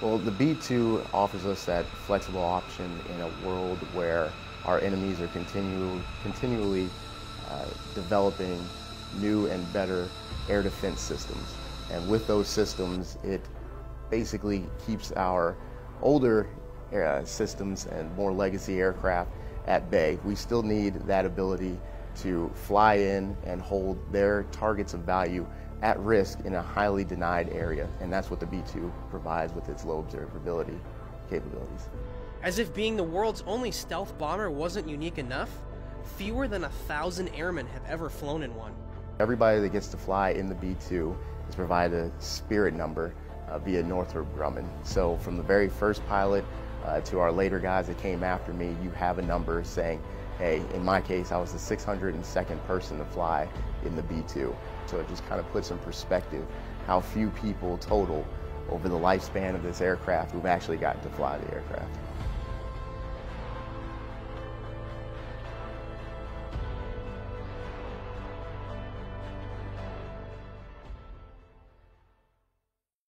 Well, the B-2 offers us that flexible option in a world where our enemies are continue, continually uh, developing new and better air defense systems. And with those systems, it basically keeps our older uh, systems and more legacy aircraft at bay. We still need that ability to fly in and hold their targets of value at risk in a highly denied area, and that's what the B-2 provides with its low observability capabilities. As if being the world's only stealth bomber wasn't unique enough, fewer than a thousand airmen have ever flown in one. Everybody that gets to fly in the B-2 is provided a spirit number uh, via Northrop Grumman. So from the very first pilot uh, to our later guys that came after me, you have a number saying, hey, in my case, I was the 602nd person to fly in the B-2. So it just kind of puts in perspective how few people total over the lifespan of this aircraft who've actually gotten to fly the aircraft.